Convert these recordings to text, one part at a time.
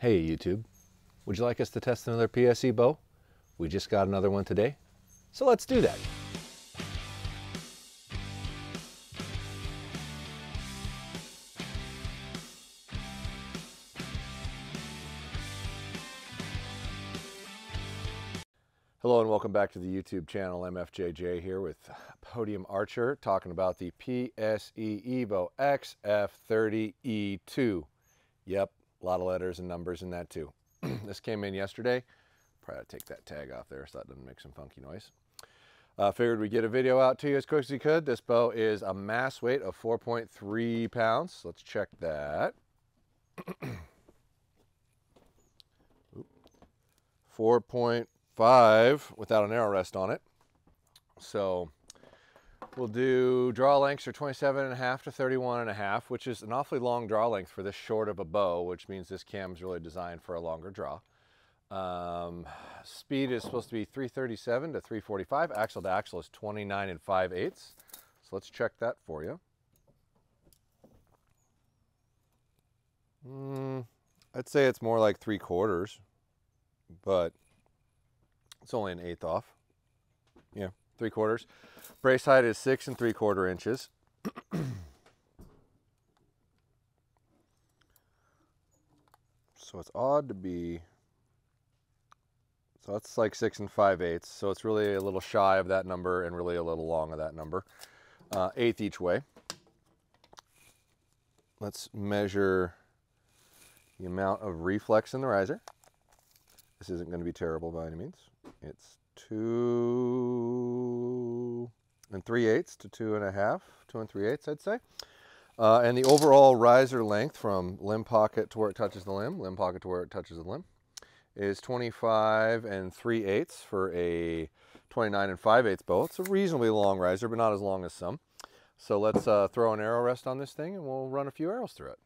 Hey YouTube, would you like us to test another PSE bow? We just got another one today, so let's do that. Hello and welcome back to the YouTube channel. MFJJ here with Podium Archer talking about the PSE Evo XF30E2. Yep, a lot of letters and numbers in that too. this came in yesterday. Probably take that tag off there so that doesn't make some funky noise. Uh, figured we'd get a video out to you as quick as we could. This bow is a mass weight of 4.3 pounds. Let's check that. 4.5 without an arrow rest on it. So We'll do draw lengths are 27 and a half to 31 and a half, which is an awfully long draw length for this short of a bow, which means this cam is really designed for a longer draw. Um, speed is supposed to be 337 to 345. Axle to axle is 29 and 5 eighths. So let's check that for you. Mm, I'd say it's more like three quarters, but it's only an eighth off. Yeah, three quarters. Brace height is six and three quarter inches. so it's odd to be, so that's like six and five eighths. So it's really a little shy of that number and really a little long of that number. Uh, eighth each way. Let's measure the amount of reflex in the riser. This isn't going to be terrible by any means. It's two and three eighths to two and a half, two and three eighths, I'd say. Uh, and the overall riser length from limb pocket to where it touches the limb, limb pocket to where it touches the limb, is 25 and 3 eighths for a 29 and 5 eighths bow. It's a reasonably long riser, but not as long as some. So let's uh, throw an arrow rest on this thing and we'll run a few arrows through it.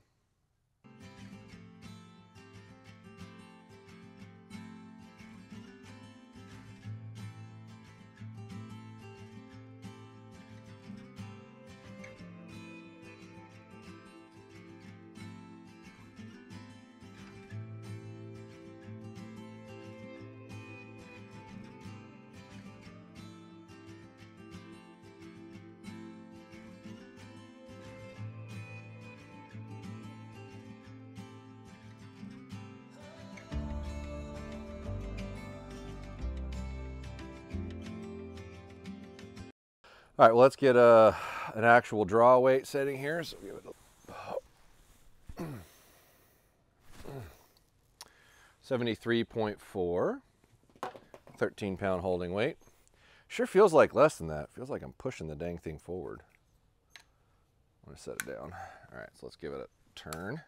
All right, well, let's get a, uh, an actual draw weight setting here. So give it a 73.4, 13 pound holding weight. Sure feels like less than that. Feels like I'm pushing the dang thing forward. I'm gonna set it down. All right, so let's give it a turn.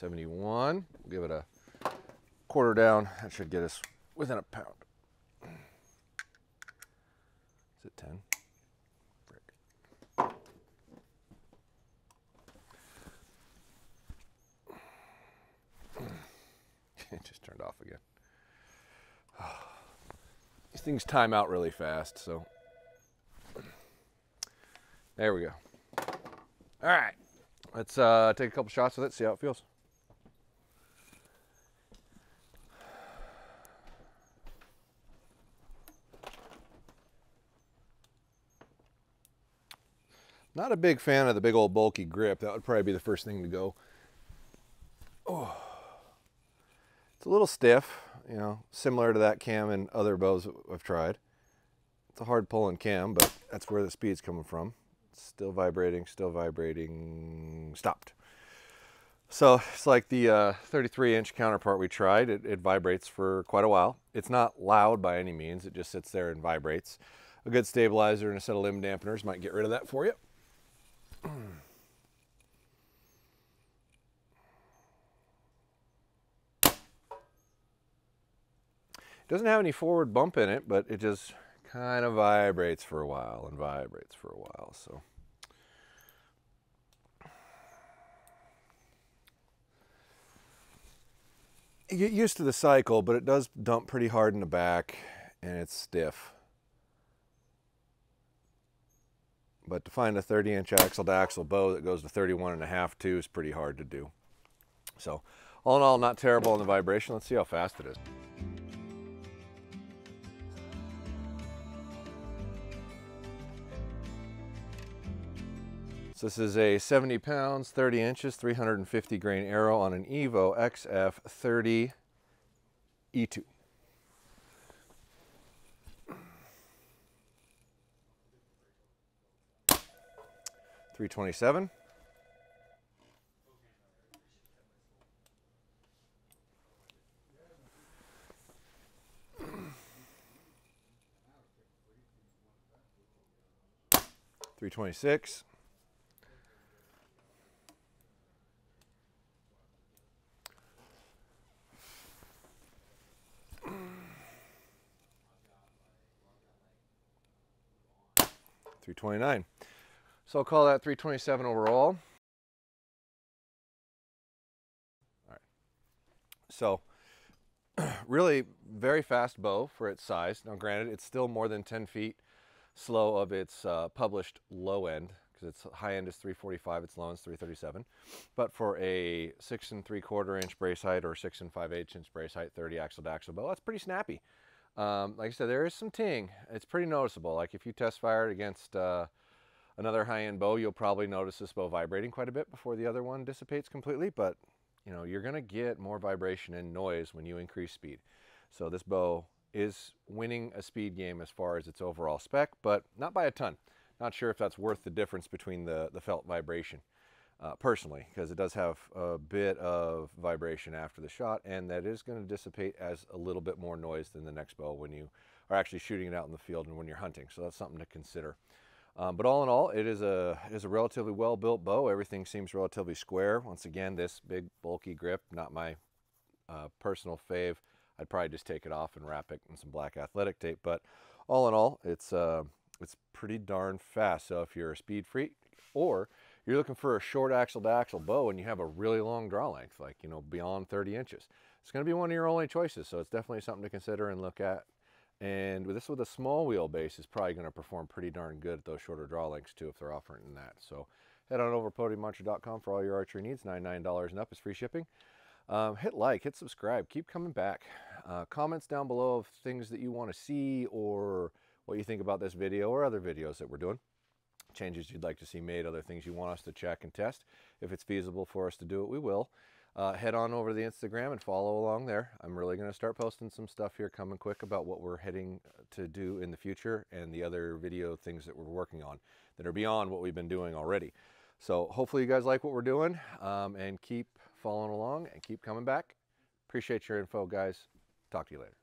71. We'll give it a quarter down. That should get us within a pound. Is it 10? it just turned off again. These things time out really fast, so. There we go. All right, let's uh, take a couple shots with it, see how it feels. Not a big fan of the big old bulky grip. That would probably be the first thing to go. Oh. It's a little stiff, you know, similar to that cam and other bows I've tried. It's a hard pulling cam, but that's where the speed's coming from. still vibrating, still vibrating, stopped. So it's like the uh, 33 inch counterpart we tried. It, it vibrates for quite a while. It's not loud by any means. It just sits there and vibrates. A good stabilizer and a set of limb dampeners might get rid of that for you. Doesn't have any forward bump in it, but it just kind of vibrates for a while and vibrates for a while. So. you get used to the cycle, but it does dump pretty hard in the back and it's stiff. But to find a 30 inch axle to axle bow that goes to 31 and a half too is pretty hard to do. So all in all, not terrible on the vibration. Let's see how fast it is. So this is a 70 pounds, 30 inches, 350 grain arrow on an Evo XF 30 E2. Three twenty-seven. Three twenty-six. Three twenty-nine. So I'll call that 327 overall. All right. So really very fast bow for its size. Now granted, it's still more than 10 feet slow of its uh, published low end because its high end is 345, its low end is 337. But for a six and three quarter inch brace height or six and five eighths inch brace height, 30 axle to axle bow, that's pretty snappy. Um, like I said, there is some ting. It's pretty noticeable. Like if you test fire it against uh, another high-end bow, you'll probably notice this bow vibrating quite a bit before the other one dissipates completely, but you know, you're gonna get more vibration and noise when you increase speed. So this bow is winning a speed game as far as its overall spec, but not by a ton. Not sure if that's worth the difference between the, the felt vibration, uh, personally, because it does have a bit of vibration after the shot, and that is gonna dissipate as a little bit more noise than the next bow when you are actually shooting it out in the field and when you're hunting. So that's something to consider. Um, but all in all, it is a it is a relatively well built bow. Everything seems relatively square. Once again, this big bulky grip, not my uh, personal fave. I'd probably just take it off and wrap it in some black athletic tape. But all in all, it's uh, it's pretty darn fast. So if you're a speed freak or you're looking for a short axle to axle bow and you have a really long draw length, like you know beyond 30 inches, it's going to be one of your only choices. So it's definitely something to consider and look at and with this with a small wheelbase is probably going to perform pretty darn good at those shorter draw lengths too if they're offering that. So head on over to podiumarcher.com for all your archery needs. $99 and up is free shipping. Um, hit like, hit subscribe, keep coming back. Uh, comments down below of things that you want to see or what you think about this video or other videos that we're doing. Changes you'd like to see made, other things you want us to check and test. If it's feasible for us to do it, we will uh, head on over to the Instagram and follow along there. I'm really going to start posting some stuff here coming quick about what we're heading to do in the future and the other video things that we're working on that are beyond what we've been doing already. So hopefully you guys like what we're doing um, and keep following along and keep coming back. Appreciate your info, guys. Talk to you later.